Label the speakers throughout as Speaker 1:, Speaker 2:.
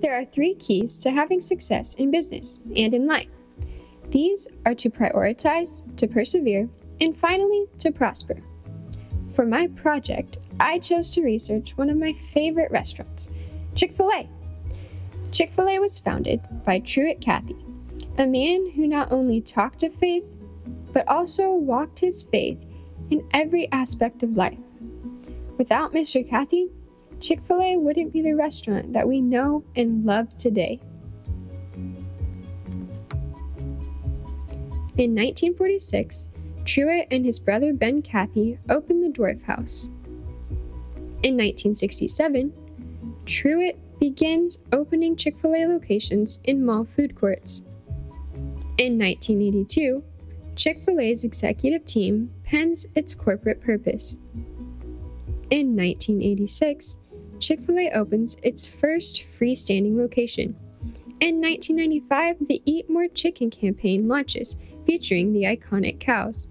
Speaker 1: There are three keys to having success in business and in life. These are to prioritize, to persevere, and finally, to prosper. For my project, I chose to research one of my favorite restaurants, Chick fil A. Chick fil A was founded by Truett Cathy, a man who not only talked of faith, but also walked his faith in every aspect of life. Without Mr. Cathy, Chick fil A wouldn't be the restaurant that we know and love today. In 1946, Truett and his brother Ben Cathy opened the Dwarf House. In 1967, Truett begins opening Chick fil A locations in mall food courts. In 1982, Chick fil A's executive team pens its corporate purpose. In 1986, Chick fil A opens its first freestanding location. In 1995, the Eat More Chicken campaign launches, featuring the iconic cows.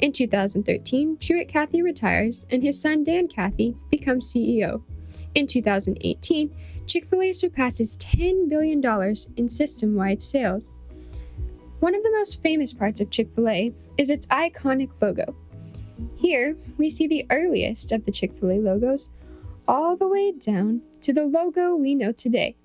Speaker 1: In 2013, Truett Cathy retires and his son Dan Cathy becomes CEO. In 2018, Chick fil A surpasses $10 billion in system wide sales. One of the most famous parts of Chick fil A is its iconic logo. Here, we see the earliest of the Chick fil A logos, all the way down to the logo we know today.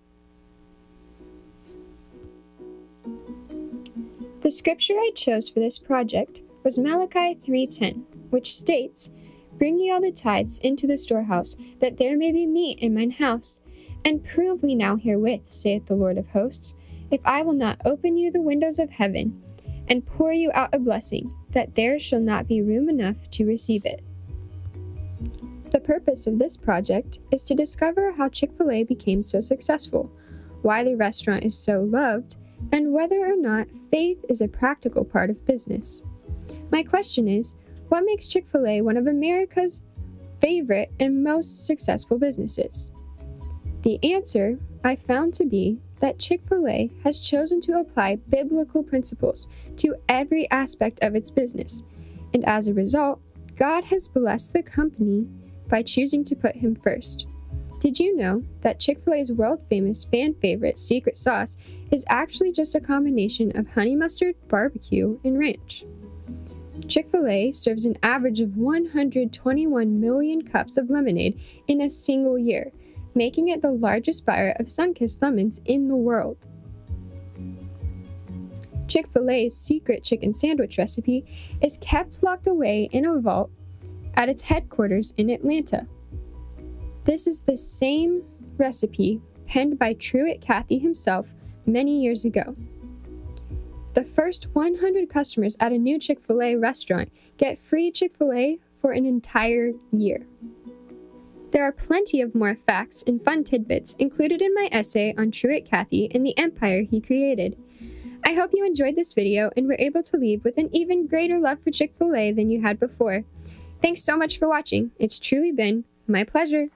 Speaker 1: The scripture I chose for this project was Malachi 3:10, which states, "Bring ye all the tithes into the storehouse, that there may be meat in mine house, and prove me now herewith, saith the Lord of hosts, if I will not open you the windows of heaven, and pour you out a blessing, that there shall not be room enough to receive it." The purpose of this project is to discover how Chick fil A became so successful, why the restaurant is so loved, and whether or not faith is a practical part of business. My question is what makes Chick fil A one of America's favorite and most successful businesses? The answer I found to be that Chick fil A has chosen to apply biblical principles to every aspect of its business, and as a result, God has blessed the company by choosing to put Him first. Did you know that Chick fil A's world famous fan favorite secret sauce is actually just a combination of honey mustard, barbecue, and ranch? Chick fil A serves an average of 121 million cups of lemonade in a single year, making it the largest buyer of Sunkist lemons in the world. Chick fil A's secret chicken sandwich recipe is kept locked away in a vault at its headquarters in Atlanta. This is the same recipe penned by Truett Cathy himself many years ago. The first 100 customers at a new Chick fil A restaurant get free Chick fil A for an entire year. There are plenty of more facts and fun tidbits included in my essay on Truett Cathy and the empire he created. I hope you enjoyed this video and were able to leave with an even greater love for Chick fil A than you had before. Thanks so much for watching. It's truly been my pleasure.